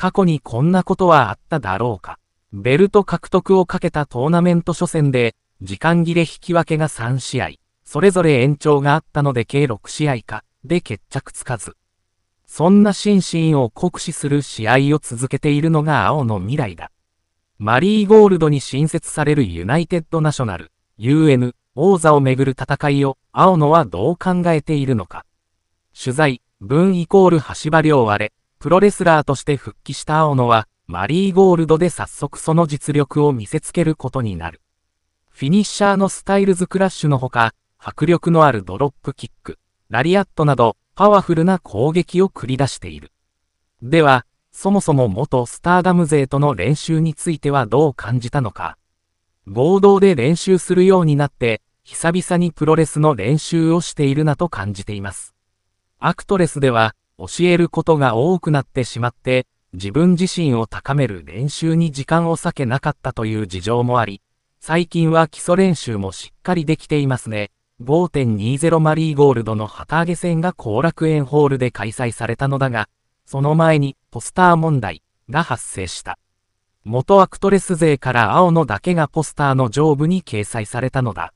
過去にこんなことはあっただろうか。ベルト獲得をかけたトーナメント初戦で、時間切れ引き分けが3試合、それぞれ延長があったので計6試合か、で決着つかず。そんな心身を酷使する試合を続けているのが青の未来だ。マリーゴールドに新設されるユナイテッドナショナル、UN、王座をめぐる戦いを、青野はどう考えているのか。取材、文イコール橋場良割れ、プロレスラーとして復帰した青野は、マリーゴールドで早速その実力を見せつけることになる。フィニッシャーのスタイルズクラッシュのほか、迫力のあるドロップキック、ラリアットなど、パワフルな攻撃を繰り出している。では、そもそも元スターダム勢との練習についてはどう感じたのか。合同で練習するようになって、久々にプロレスの練習をしているなと感じています。アクトレスでは、教えることが多くなってしまって、自分自身を高める練習に時間を割けなかったという事情もあり、最近は基礎練習もしっかりできていますね。5.20マリーゴールドの旗揚げ戦が後楽園ホールで開催されたのだが、その前にポスター問題が発生した。元アクトレス勢から青のだけがポスターの上部に掲載されたのだ。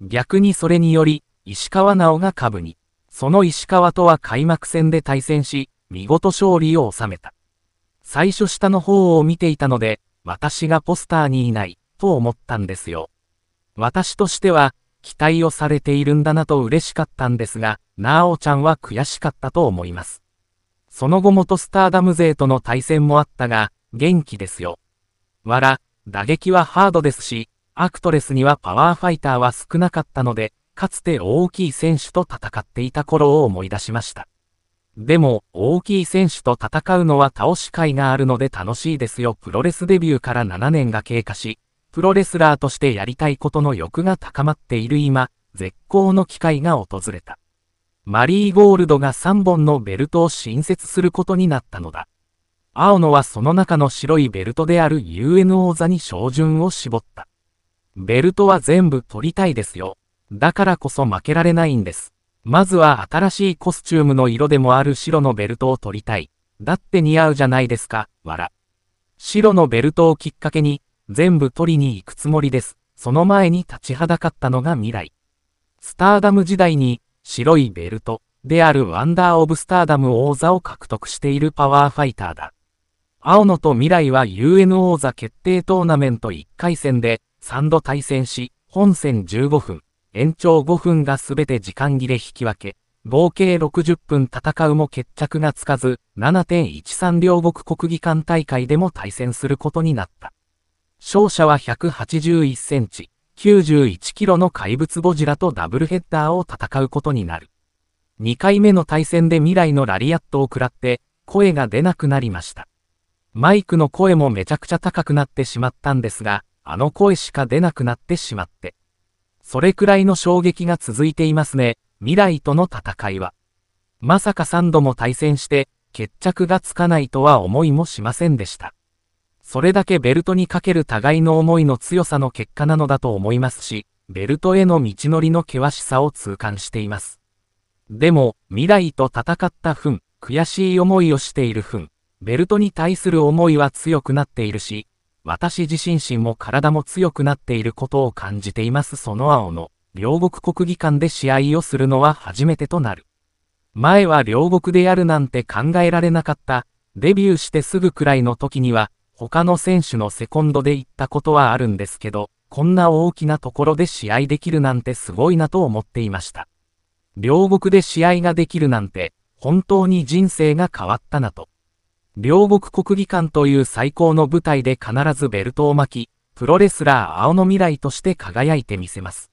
逆にそれにより、石川直が株に、その石川とは開幕戦で対戦し、見事勝利を収めた。最初下の方を見ていたので、私がポスターにいない、と思ったんですよ。私としては、期待をされているんだなと嬉しかったんですが、なおちゃんは悔しかったと思います。その後元スターダム勢との対戦もあったが、元気ですよ。わら、打撃はハードですし、アクトレスにはパワーファイターは少なかったので、かつて大きい選手と戦っていた頃を思い出しました。でも、大きい選手と戦うのは倒し会があるので楽しいですよ。プロレスデビューから7年が経過し、プロレスラーとしてやりたいことの欲が高まっている今、絶好の機会が訪れた。マリーゴールドが3本のベルトを新設することになったのだ。青野はその中の白いベルトである UNO 座に照準を絞った。ベルトは全部取りたいですよ。だからこそ負けられないんです。まずは新しいコスチュームの色でもある白のベルトを取りたい。だって似合うじゃないですか、わら。白のベルトをきっかけに、全部取りに行くつもりです。その前に立ちはだかったのが未来。スターダム時代に、白いベルトであるワンダー・オブ・スターダム王座を獲得しているパワーファイターだ。青野と未来は UNO 座決定トーナメント1回戦で3度対戦し、本戦15分、延長5分がすべて時間切れ引き分け、合計60分戦うも決着がつかず、7.13両国国技館大会でも対戦することになった。勝者は181センチ、91キロの怪物ゴジラとダブルヘッダーを戦うことになる。2回目の対戦で未来のラリアットを食らって、声が出なくなりました。マイクの声もめちゃくちゃ高くなってしまったんですが、あの声しか出なくなってしまって。それくらいの衝撃が続いていますね、未来との戦いは。まさか3度も対戦して、決着がつかないとは思いもしませんでした。それだけベルトにかける互いの思いの強さの結果なのだと思いますし、ベルトへの道のりの険しさを痛感しています。でも、未来と戦った分、悔しい思いをしている分、ベルトに対する思いは強くなっているし、私自身身も体も強くなっていることを感じていますその青の、両国国技館で試合をするのは初めてとなる。前は両国でやるなんて考えられなかった、デビューしてすぐくらいの時には、他の選手のセコンドで行ったことはあるんですけど、こんな大きなところで試合できるなんてすごいなと思っていました。両国で試合ができるなんて、本当に人生が変わったなと。両国国技館という最高の舞台で必ずベルトを巻き、プロレスラー青の未来として輝いてみせます。